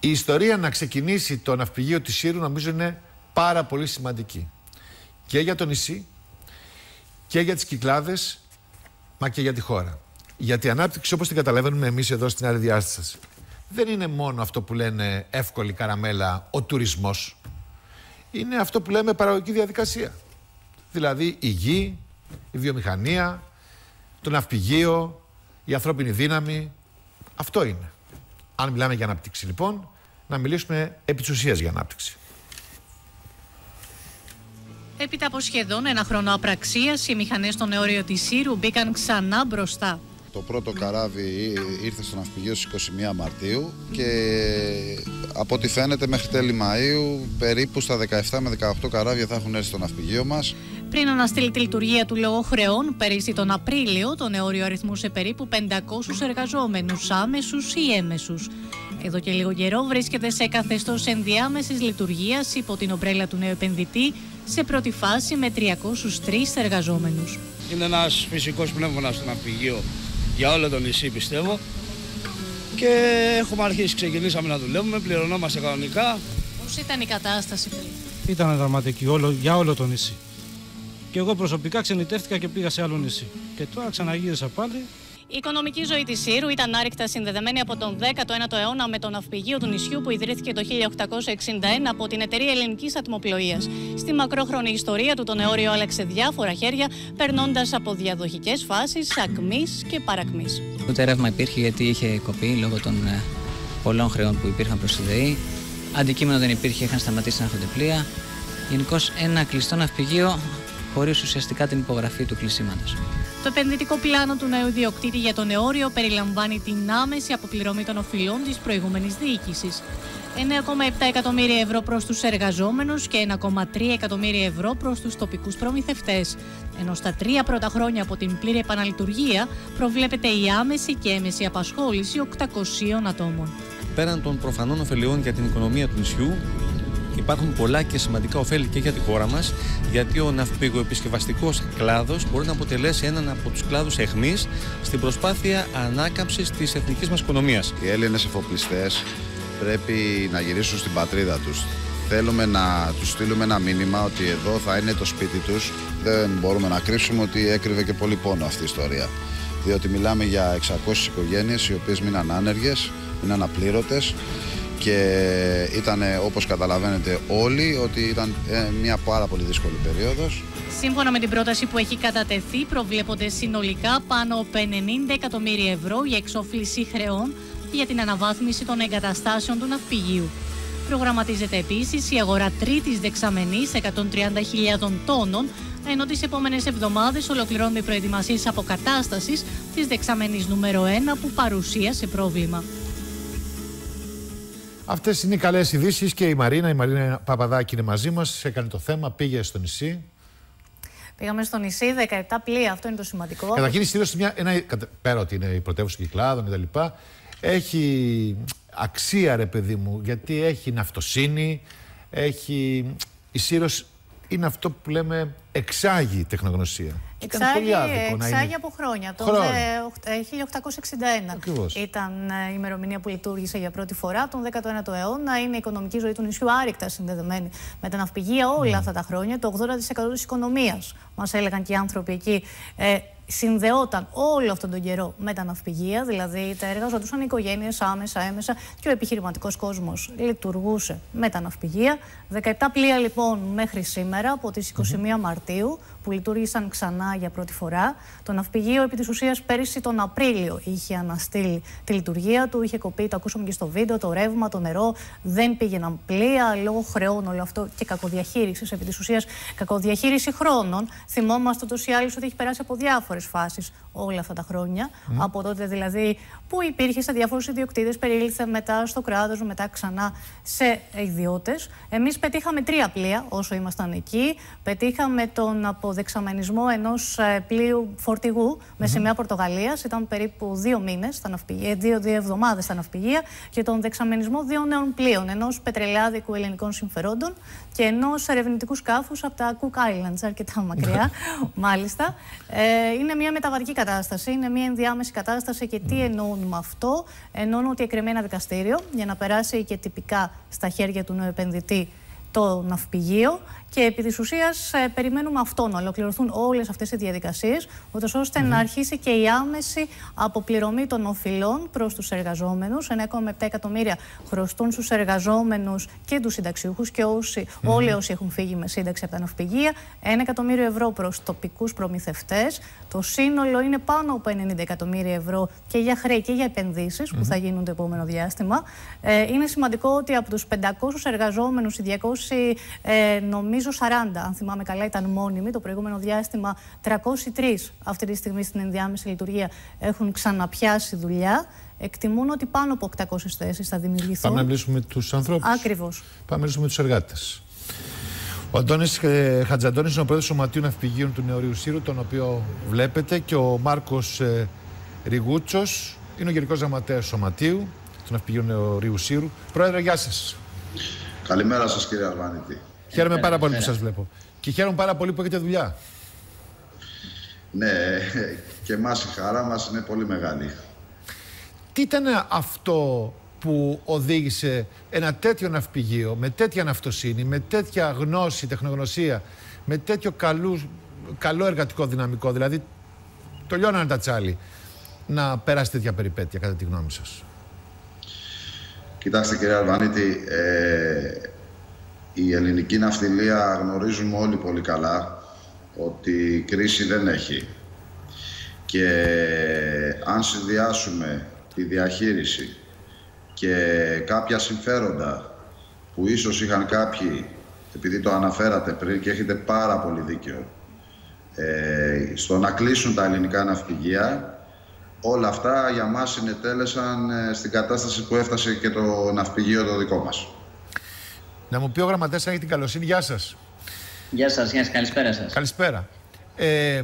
Η ιστορία να ξεκινήσει το ναυπηγείο της Σύρου νομίζω είναι πάρα πολύ σημαντική. Και για το νησί και για τις Κυκλάδες μα και για τη χώρα. Γιατί η ανάπτυξη όπως την καταλαβαίνουμε εμείς εδώ στην άλλη διάσταση δεν είναι μόνο αυτό που λένε εύκολη καραμέλα ο τουρισμός. Είναι αυτό που λέμε παραγωγική διαδικασία. Δηλαδή η γη, η βιομηχανία, το ναυπηγείο, η ανθρώπινη δύναμη. Αυτό είναι. Αν μιλάμε για ανάπτυξη λοιπόν, να μιλήσουμε επί της ουσίας για ανάπτυξη. Έπειτα από σχεδόν ένα χρόνο απραξία, οι μηχανές στο νεόριο τη Σύρου μπήκαν ξανά μπροστά. Το πρώτο καράβι ήρθε στο ναυπηγείο στις 21 Μαρτίου και από ό,τι φαίνεται μέχρι τέλη Μαΐου περίπου στα 17 με 18 καράβια θα έχουν έρθει στο ναυπηγείο μας. Πριν αναστείλει τη λειτουργία του λόγω χρεών, πέρυσι τον Απρίλιο, το νεόριο αριθμούσε περίπου 500 εργαζόμενους άμεσους ή έμεσους. Εδώ και λίγο καιρό βρίσκεται σε καθεστώς ενδιάμεσης λειτουργίας υπό την ομπρέλα του νέου επενδυτή, σε πρώτη φάση με 303 εργαζόμενους. Είναι ένας φυσικός πνεύμα στο ναυπηγείο για όλο το νησί, πιστεύω. Και έχουμε αρχίσει, ξεκινήσαμε να δουλεύουμε, πληρωνόμαστε κανονικά. Πώς ήταν η κατάσταση; Πριν, Ήταν δραματική όλο, για όλο το νησί. Και εγώ προσωπικά ξενιτεύτηκα και πήγα σε άλλο νησί. Και τώρα ξαναγύρισα πάλι η οικονομική ζωή της Σύρου ήταν άρρηκτα συνδεδεμένη από τον 19ο αιώνα με το ναυπηγείο του νησιού που ιδρύθηκε το 1861 από την Εταιρεία Ελληνικής Ατμοπλοείας. Στη μακρόχρονη ιστορία του, το νεόριο άλλαξε διάφορα χέρια, περνώντας από διαδοχικές φάσεις ακμής και παρακμής. Ούτε ρεύμα υπήρχε γιατί είχε κοπεί λόγω των ε, πολλών χρεών που υπήρχαν προς τη ΔΕΗ. Αντικείμενο δεν υπήρχε, είχαν σταματήσει να έρχονται πλοία. Γενικώς ένα κλειστό ναυπηγείο χωρίς ουσιαστικά την υπογραφή του κλεισίματος. Το επενδυτικό πλάνο του νέου ιδιοκτήτη για το νεόριο περιλαμβάνει την άμεση αποπληρωμή των οφειλών της προηγούμενης διοίκησης. 9,7 εκατομμύρια ευρώ προς τους εργαζόμενους και 1,3 εκατομμύρια ευρώ προς τους τοπικούς προμηθευτές. Ενώ στα τρία πρώτα χρόνια από την πλήρη επαναλειτουργία προβλέπεται η άμεση και έμεση απασχόληση 800 ατόμων. Πέραν των προφανών ωφελιών για την οικονομία του νησιού, υπάρχουν πολλά και σημαντικά ωφέλη και για τη χώρα μας, γιατί ο ναυπηγοεπισκευαστικός κλάδος μπορεί να αποτελέσει έναν από τους κλάδους εχμής στην προσπάθεια ανάκαμψης της εθνικής μας οικονομίας. Οι Έλληνες εφοπλιστές πρέπει να γυρίσουν στην πατρίδα τους. Θέλουμε να τους στείλουμε ένα μήνυμα ότι εδώ θα είναι το σπίτι τους. Δεν μπορούμε να κρύψουμε ότι έκρυβε και πολύ πόνο αυτή η ιστορία. Διότι μιλάμε για 600 οικογένειες οι οποίες μείναν άνεργες, μείναν απλήρωτες και ήταν όπως καταλαβαίνετε όλοι ότι ήταν ε, μια πάρα πολύ δύσκολη περίοδος. Σύμφωνα με την πρόταση που έχει κατατεθεί προβλέπονται συνολικά πάνω από 50 εκατομμύρια ευρώ για εξόφληση χρεών για την αναβάθμιση των εγκαταστάσεων του ναυπηγείου. Προγραμματίζεται επίσης η αγορά τρίτης δεξαμενής 130.000 τόνων ενώ τις επόμενες εβδομάδες ολοκληρώνονται οι προετοιμασίες αποκατάστασης της δεξαμενής νούμερο 1 που παρουσίασε πρόβλημα. Αυτές είναι οι καλές ειδήσεις και η Μαρίνα, η Μαρίνα Παπαδάκη είναι μαζί μας. Έκανε το θέμα, πήγε στο νησί. Πήγαμε στο νησί, 17 πλοία, αυτό είναι το σημαντικό. Καταρχήν η Σύρο, μια, ένα, πέρα ότι είναι η πρωτεύουσα κυκλάδων κτλ., έχει αξία ρε παιδί μου, γιατί έχει ναυτοσύνη, έχει... Η Σύρος είναι αυτό που λέμε εξάγει τεχνογνωσία. Εξάγει, εξάγει από χρόνια. Το 1861 ε, ήταν ε, η ημερομηνία που λειτουργήσε για πρώτη φορά. Τον 19ο αιώνα είναι η οικονομική ζωή του νησιού άρρηκτα συνδεδεμένη με τα ναυπηγεία όλα mm. αυτά τα χρόνια. Το 80% της οικονομίας, μας έλεγαν και οι άνθρωποι εκεί, ε, συνδεόταν όλο αυτόν τον καιρό με τα ναυπηγεία, δηλαδή τα εργαζόντουσαν οι οικογένειες άμεσα, έμεσα και ο επιχειρηματικός κόσμος λειτουργούσε με τα ναυπηγεία. 17 πλοία λοιπόν μέχρι σήμερα από τις 21 Μαρτίου που λειτουργήσαν ξανά για πρώτη φορά. Το ναυπηγείο επί της ουσίας πέρυσι τον Απρίλιο είχε αναστείλει τη λειτουργία του, είχε κοπεί, το ακούσαμε και στο βίντεο, το ρεύμα, το νερό, δεν πήγαιναν πλοία λόγω χρεών όλο αυτό και κακοδιαχείρισης επί της ουσίας κακοδιαχείριση χρόνων. Θυμόμαστε ούτω ή άλλω ότι έχει περάσει από διάφορε φάσεις όλα αυτά τα χρόνια. Από τότε δηλαδή που υπήρχε σε διάφορους ιδιοκτήτες, περίληφθε μετά στο κράτος, μετά ξανά σε ιδιώτες. Εμείς πετύχαμε τρία πλοία όσο ήμασταν εκεί. Πετύχαμε τον αποδεξαμενισμό ενός ε, πλοίου φορτηγού με σημαία Πορτογαλίας. Ήταν περίπου δύο μήνες στα ναυπηγεία, δύο, δύο εβδομάδες στα ναυπηγεία και τον δεξαμενισμό δύο νέων πλοίων. Ενός πετρελάδικου ελληνικών συμφερόντων και ενός ερευνητικού σκάφους από τα Cook Islands, αρκετά μακριά, μάλιστα. Ε, είναι είναι μια μεταβατική κατάσταση, είναι μια ενδιάμεση κατάσταση και τι εννοούν με αυτό. Εννοούν ότι εκκρεμεί ένα δικαστήριο για να περάσει και τυπικά στα χέρια του επενδυτή το ναυπηγείο και επί της ουσίας ε, περιμένουμε αυτό να ολοκληρωθούν όλες αυτές οι διαδικασίες ούτως ώστε να αρχίσει και η άμεση αποπληρωμή των οφειλών προς τους εργαζόμενους. 1,7 εκατομμύρια χρωστούν στους εργαζόμενους και τους συνταξιούχους και όσοι, όλοι όσοι έχουν φύγει με σύνταξη από τα ναυπηγεία. 1 εκατομμύριο ευρώ προς τοπικούς προμηθευτές. Το σύνολο είναι πάνω από 90 εκατομμύρια ευρώ και για χρέη και για επενδύσεις που θα γίνουν το επόμενο διάστημα. Ε, είναι σημαντικό ότι από τους 500 εργαζόμενους οι 200 ε, νομίζω 40, αν θυμάμαι καλά, ήταν μόνιμοι. Το προηγούμενο διάστημα 303 αυτή τη στιγμή στην ενδιάμεση λειτουργία έχουν ξαναπιάσει δουλειά. Εκτιμούν ότι πάνω από 800 θέσεις θα δημιουργηθούν. Πάμε να μιλήσουμε με τους ανθρώπους. Ακριβώς. Πάμε να μιλήσουμε με τους εργάτες. Ο Αντώνης ε, Χατζαντώνης είναι ο πρόεδρος του Σωματείου Ναυπηγείων του Νεωρίου Σύρου, τον οποίο βλέπετε, και ο Μάρκος ε, Ριγούτσος είναι ο Γενικός Γραμματέας Σωματείου του Ναυπηγείου Νεωρίου Σύρου. Πρόεδρε, γεια σας. Καλημέρα σας, κύριε Αρβανίτη. Χαίρομαι πάρα πολύ που σας βλέπω. Και χαίρομαι πάρα πολύ που έχετε δουλειά. Ναι, και εμά η χαρά μας είναι πολύ μεγάλη. Τι ήταν αυτό που οδήγησε ένα τέτοιο ναυπηγείο, με τέτοια ναυτοσύνη, με τέτοια γνώση, τεχνογνωσία, με τέτοιο καλού, καλό εργατικό δυναμικό, δηλαδή το λιώνανε τα τσάλι, να περάσει τέτοια περιπέτεια κατά τη γνώμη σας; Κοιτάξτε κύριε Αλβανίτη, ε, η ελληνική ναυτιλία γνωρίζουμε όλοι πολύ καλά ότι κρίση δεν έχει. Και αν συνδυάσουμε τη διαχείριση και κάποια συμφέροντα που ίσως είχαν κάποιοι, επειδή το αναφέρατε πριν και έχετε πάρα πολύ δίκαιο, ε, στο να κλείσουν τα ελληνικά ναυπηγεία, όλα αυτά για μας συνετέλεσαν ε, στην κατάσταση που έφτασε και το ναυπηγείο το δικό μας. Να μου πει ο γραμματέας αν έχει την καλοσύνη. Γεια σας. Γεια σας, γεια σας. καλησπέρα σας. Καλησπέρα. Ε,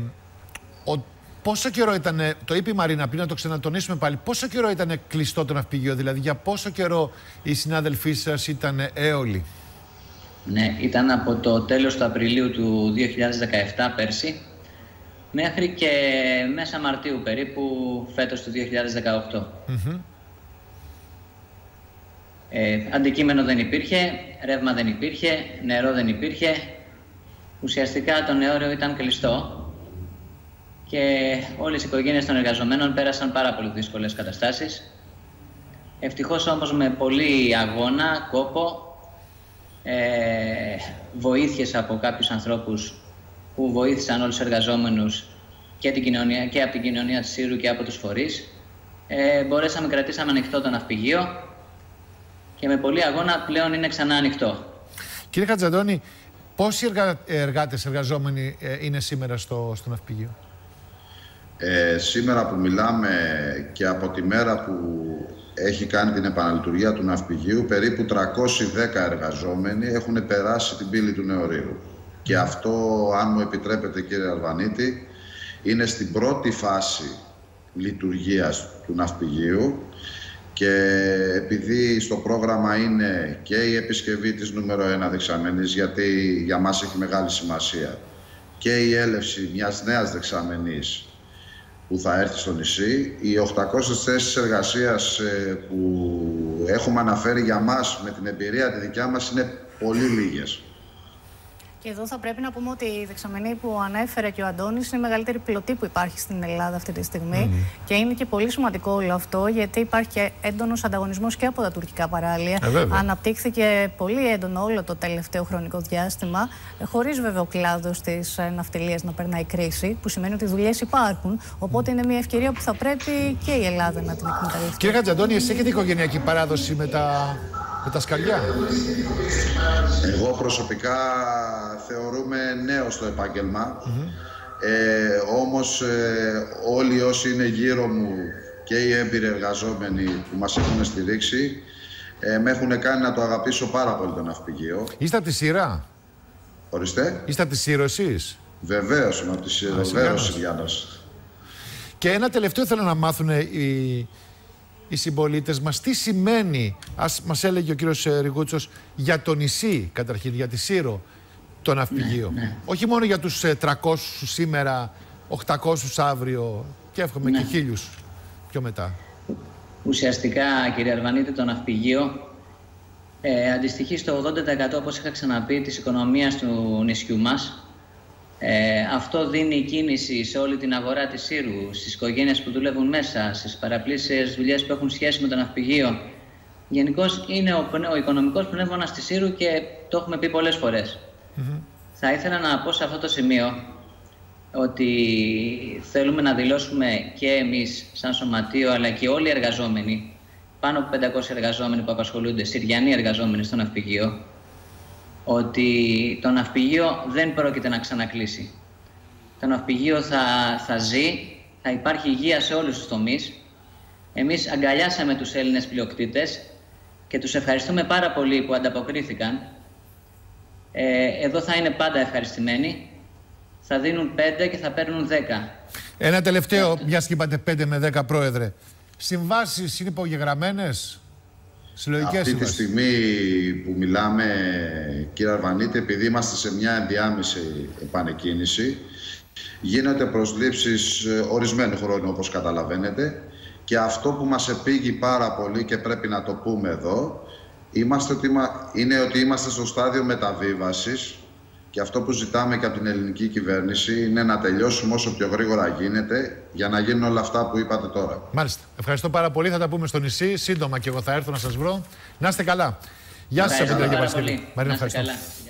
ο, πόσο καιρό ήταν, το είπε η Μαρίνα πριν να το ξανατονίσουμε πάλι, πόσο καιρό ήταν κλειστό το ναυπηγείο, δηλαδή για πόσο καιρό οι συνάδελφοί σας ήταν έολοι; Ναι, ήταν από το τέλος του Απριλίου του 2017 πέρσι μέχρι και μέσα Μαρτίου περίπου φέτος του 2018. Ε, αντικείμενο δεν υπήρχε, ρεύμα δεν υπήρχε, νερό δεν υπήρχε. Ουσιαστικά το νεόριο ήταν κλειστό και όλες οι οικογένειες των εργαζομένων πέρασαν πάρα πολύ δύσκολες καταστάσεις. Ευτυχώς όμως με πολύ αγώνα, κόπο, ε, βοήθειες από κάποιους ανθρώπους που βοήθησαν όλους τους εργαζόμενους και, την κοινωνία, και από την κοινωνία της Σύρου και από τους φορείς. Ε, μπορέσαμε, κρατήσαμε ανοιχτό το ναυπηγείο και με πολύ αγώνα πλέον είναι ξανά ανοιχτό. Κύριε Χατζαντώνη, πόσοι εργα... εργάτες εργαζόμενοι ε, είναι σήμερα στο, στο ναυπηγείο; Ε, σήμερα που μιλάμε και από τη μέρα που έχει κάνει την επαναλειτουργία του ναυπηγείου, περίπου 310 εργαζόμενοι έχουν περάσει την πύλη του νεορίου. Και αυτό, αν μου επιτρέπετε κύριε Αλβανίτη, είναι στην πρώτη φάση λειτουργίας του ναυπηγείου και επειδή στο πρόγραμμα είναι και η επισκευή της νούμερο 1 δεξαμενής, γιατί για μας έχει μεγάλη σημασία, και η έλευση μιας νέας δεξαμενής που θα έρθει στο νησί, οι 800 θέσεις εργασίας ε, που έχουμε αναφέρει για μας με την εμπειρία τη δικιά μας είναι πολύ λίγες. Και εδώ θα πρέπει να πούμε ότι η δεξαμενή που ανέφερε και ο Αντώνης είναι η μεγαλύτερη πλωτή που υπάρχει στην Ελλάδα αυτή τη στιγμή. Και είναι και πολύ σημαντικό όλο αυτό, γιατί υπάρχει και έντονος ανταγωνισμός και από τα τουρκικά παράλια. Ε, Αναπτύχθηκε πολύ έντονο όλο το τελευταίο χρονικό διάστημα, χωρίς βέβαια ο κλάδος της ε, ναυτιλίας να περνάει κρίση, που σημαίνει ότι οι δουλειές υπάρχουν. Οπότε είναι μια ευκαιρία που θα πρέπει και η Ελλάδα να την εκμεταλλευτεί. Κύριε Χατζαντώνη, εσύ έχετε οικογενειακή παράδοση με τα, με τα σκαλιά. Εγώ προσωπικά θεωρούμε νέο στο επάγγελμα. Ε, όμως ε, όλοι όσοι είναι γύρω μου και οι έμπειροι εργαζόμενοι που μας έχουν στηρίξει ε, με έχουν κάνει να το αγαπήσω πάρα πολύ το ναυπηγείο. Είστε από τη σειρά; Ορίστε. Είστε από τη Σύρο εσείς; Βεβαίως είμαι από τη Σύρο. Βεβαίως Συριανός. Και ένα τελευταίο θέλω να μάθουν οι, οι συμπολίτες μας τι σημαίνει, ας μας έλεγε ο κύριος ε, Ριγούτσος, για το νησί καταρχήν, για τη Σύρο, το ναυπηγείο; Όχι μόνο για τους 300 σήμερα 800 αύριο και εύχομαι Ναι. και χίλιους πιο μετά. Ουσιαστικά, κύριε Αρβανίτη, το ναυπηγείο ε, αντιστοιχεί στο 80% όπως είχα ξαναπεί της οικονομίας του νησιού μας. Ε, αυτό δίνει κίνηση σε όλη την αγορά της Σύρου, στις οικογένειες που δουλεύουν μέσα, στις παραπλήσιες δουλειές που έχουν σχέση με το ναυπηγείο. Γενικώς είναι ο, πνε- ο οικονομικός πνεύμονας της Σύρου και το έχουμε πει πολλές φορές. Θα ήθελα να πω σε αυτό το σημείο ότι θέλουμε να δηλώσουμε και εμείς σαν σωματείο αλλά και όλοι οι εργαζόμενοι, πάνω από 500 εργαζόμενοι που απασχολούνται, Συριανοί εργαζόμενοι στο ναυπηγείο, ότι το ναυπηγείο δεν πρόκειται να ξανακλείσει. Το ναυπηγείο θα, θα ζει, θα υπάρχει υγεία σε όλους τους τομείς. Εμείς αγκαλιάσαμε τους Έλληνες πλειοκτήτες και τους ευχαριστούμε πάρα πολύ που ανταποκρίθηκαν. Ε, εδώ θα είναι πάντα ευχαριστημένοι. Θα δίνουν 5 και θα παίρνουν 10. Ένα τελευταίο, μια και είπατε 5 με 10 πρόεδρε. Συμβάσεις είναι υπογεγραμμένες; Συλλογικές Αυτή τη συμβάσεις. στιγμή που μιλάμε, κύριε Αρβανίτη, επειδή είμαστε σε μια ενδιάμεση επανεκκίνηση, γίνονται προσλήψεις ε, ορισμένου χρόνου, όπως καταλαβαίνετε, και αυτό που μας επήγει πάρα πολύ και πρέπει να το πούμε εδώ, είμαστε ότι, είμα- είναι ότι είμαστε στο στάδιο μεταβίβασης και αυτό που ζητάμε και από την ελληνική κυβέρνηση είναι να τελειώσουμε όσο πιο γρήγορα γίνεται για να γίνουν όλα αυτά που είπατε τώρα. Μάλιστα. Ευχαριστώ πάρα πολύ. Θα τα πούμε στο νησί. Σύντομα και εγώ θα έρθω να σας βρω. Να είστε καλά. Γεια σας, Ευχαριστώ Πέτρα και πάρα Παρασκευή. πολύ. Μαρίνα, Να είστε ευχαριστώ. καλά.